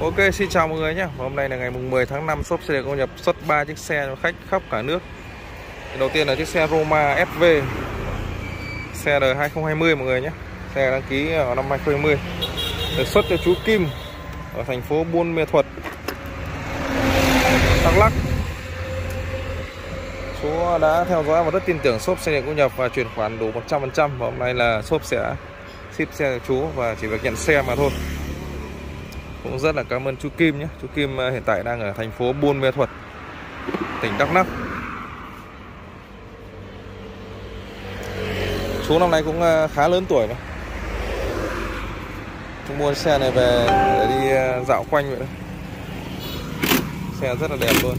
Ok, xin chào mọi người nhé. Hôm nay là ngày mùng 10 tháng 5 shop xe điện công nhập xuất 3 chiếc xe cho khách khắp cả nước. Đầu tiên là chiếc xe Roma SV Xe đời 2020 mọi người nhé. Xe đăng ký vào năm 2020 Được xuất cho chú Kim Ở thành phố Buôn Mê Thuật Đắk Lắk. Chú đã theo dõi và rất tin tưởng shop xe điện công nhập Và chuyển khoản đủ 100% Và hôm nay là shop sẽ ship xe cho chú Và chỉ việc nhận xe mà thôi cũng rất là cảm ơn chú Kim nhé. Chú Kim à, hiện tại đang ở thành phố Buôn Mê Thuật tỉnh Đắk Lắk. Chú năm nay cũng à, khá lớn tuổi rồi chú mua xe này về để đi à, dạo quanh vậy đó xe rất là đẹp luôn.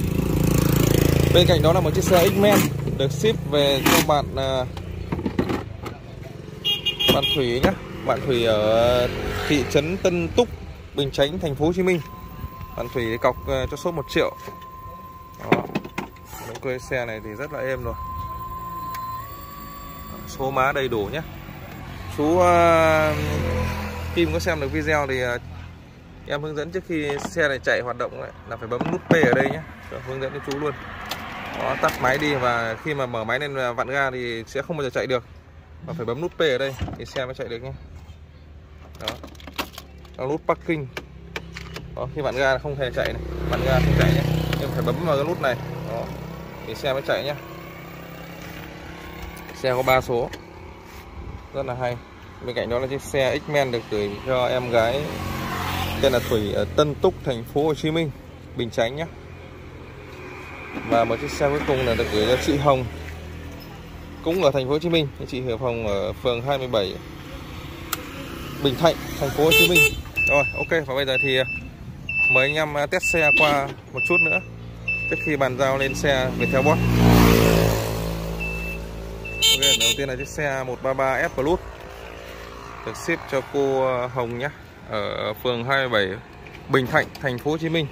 Bên cạnh đó là một chiếc xe X-Men được ship về cho bạn bạn Thủy nhé. Bạn Thủy ở thị trấn Tân Túc. Bình Chánh thành phố Hồ Chí Minh. Bạn Thủy cọc ờ, cho số 1 triệu. Đó. Động cơ xe này thì rất là êm rồi số má đầy đủ nhé. Chú uh, Kim có xem được video thì uh, em hướng dẫn trước khi xe này chạy hoạt động ấy, là phải bấm nút P ở đây nhé. Hướng dẫn cho chú luôn. Đó, tắt máy đi và khi mà mở máy lên vặn ga thì sẽ không bao giờ chạy được. Và phải bấm nút P ở đây thì xe mới chạy được nhé. Đó là nút parking. Đó, khi bạn ga không hề chạy này. Bạn ga không chạy nhé. Nhưng phải bấm vào cái nút này. Đó thì xe mới chạy nhé. Xe có 3 số. Rất là hay. Bên cạnh đó là chiếc xe X-Men được gửi cho em gái tên là Thủy ở Tân Túc thành phố Hồ Chí Minh Bình Chánh nhé. Và một chiếc xe cuối cùng là được gửi cho chị Hồng cũng ở thành phố Hồ Chí Minh. Chị Hiệp Hồng ở phường 27 Bình Thạnh thành phố Hồ Chí Minh rồi, ok, và bây giờ thì ờ, mời anh em ờ, test xe qua một chút nữa, trước khi bàn giao lên xe Viettel Bot ok, đầu tiên là chiếc xe 133 F Plus, được ship cho cô ờ, Hồng nhé ở phường 27 Bình Thạnh, thành phố Hồ Chí Minh.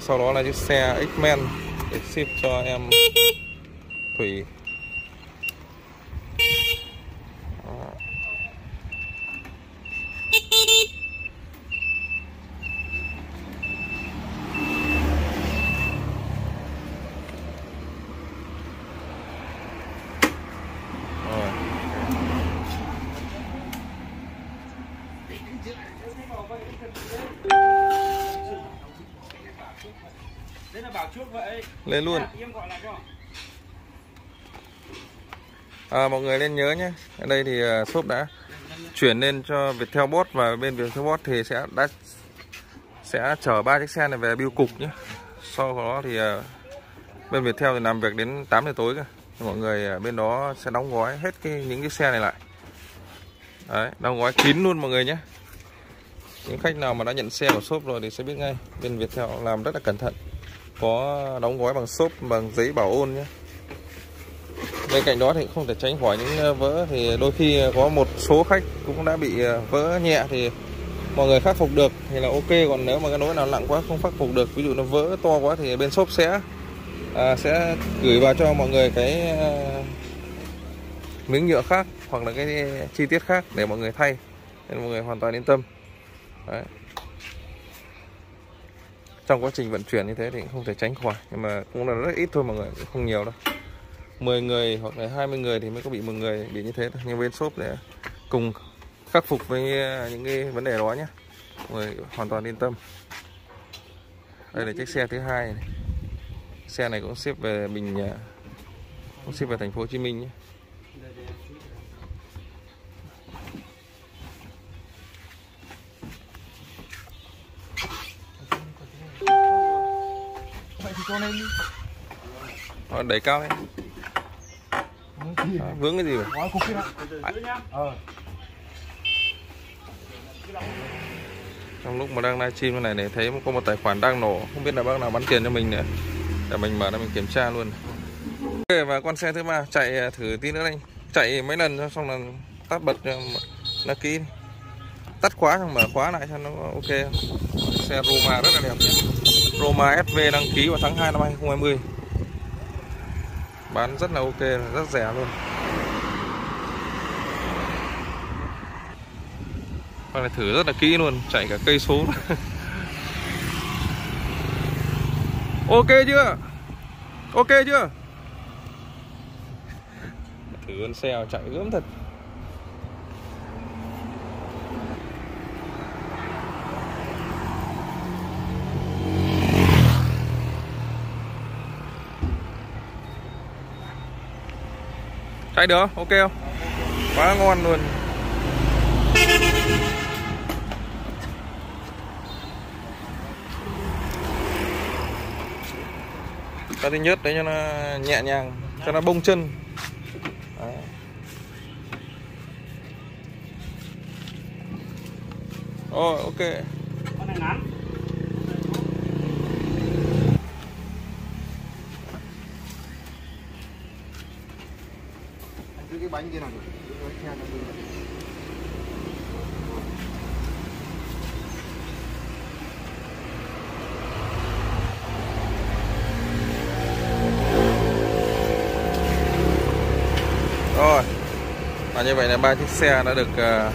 Sau đó là chiếc xe X-Men, được ship cho em Thủy. Lên luôn. À, mọi người nên nhớ nhé. Ở đây thì à, shop đã chuyển lên cho Viettel Bot và bên Viettel Bot thì sẽ đã sẽ chở ba chiếc xe này về biêu cục nhé. Sau đó thì à, bên Viettel thì làm việc đến 8 giờ tối cơ. Mọi người à, bên đó sẽ đóng gói hết cái những cái xe này lại. Đấy, đóng gói kín luôn mọi người nhé những khách nào mà đã nhận xe của shop rồi thì sẽ biết ngay. Bên Viettel làm rất là cẩn thận. Có đóng gói bằng xốp bằng giấy bảo ôn nhé. Bên cạnh đó thì không thể tránh khỏi những ờ, vỡ. Thì đôi khi có một số khách cũng đã bị ờ, vỡ nhẹ thì mọi người khắc phục được thì là ok. Còn nếu mà cái lỗi nào nặng quá không khắc phục được ví dụ nó vỡ to quá thì bên shop sẽ à, sẽ gửi vào cho mọi người cái à, miếng nhựa khác hoặc là cái chi tiết khác để mọi người thay. Nên mọi người hoàn toàn yên tâm. Đấy. Trong quá trình vận chuyển như thế thì cũng không thể tránh khỏi, nhưng mà cũng là rất ít thôi mọi người cũng không nhiều đâu. 10 người hoặc là 20 người thì mới có bị một người bị như thế thôi. Nhưng bên shop để cùng khắc phục với những cái vấn đề đó nhé. Mọi người hoàn toàn yên tâm. Đây là chiếc xe thứ hai này. xe này cũng xếp về bình à, cũng xếp về thành phố Hồ Chí Minh nhé. Cho lên đi. Rồi, đẩy cao lên à, vướng cái gì vậy? Ờ. trong lúc mà đang livestream cái này này thấy có một tài khoản đang nổ. Không biết là bác nào bắn tiền cho mình nữa. Để mình mở ra mình kiểm tra luôn. Ok và con xe thứ ba chạy à, thử tí nữa đây. Chạy mấy lần xong là tắt bật nó kỹ tắt khóa xong mở khóa lại cho nó ok. Xe Roma rất là đẹp nhé Roma SV đăng ký vào tháng 2 năm 2020 bán rất là ok, rất rẻ luôn. Con này thử rất là kỹ luôn, chạy cả cây số. Ok chưa? Ok chưa? Thử con xe chạy gớm thật. Chạy được ok không? Quá ngon luôn. Ta đi nhất đấy cho nó nhẹ nhàng, cho nó bông chân. Đấy. Rồi, ok con này ngắn Anh cái bánh kia nào được Rồi. Và như vậy là ba chiếc xe đã được ờ,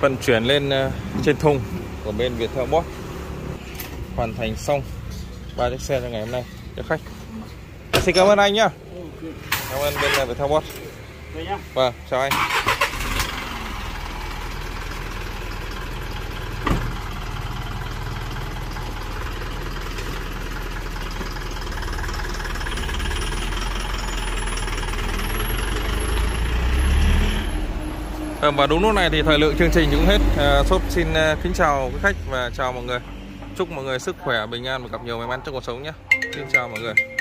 vận chuyển lên ờ, trên thùng của bên Viettel Boss. Hoàn thành xong ba chiếc xe cho ngày hôm nay. Cho khách. Xin cảm ơn anh nhá. Cảm ơn bên Viettel nhá Vâng, chào anh. Ờ, và đúng lúc này thì thời lượng chương trình cũng hết. À, shop xin à, kính chào quý khách và chào mọi người. Chúc mọi người sức khỏe, bình an và gặp nhiều may mắn trong cuộc sống nhé. Xin chào mọi người.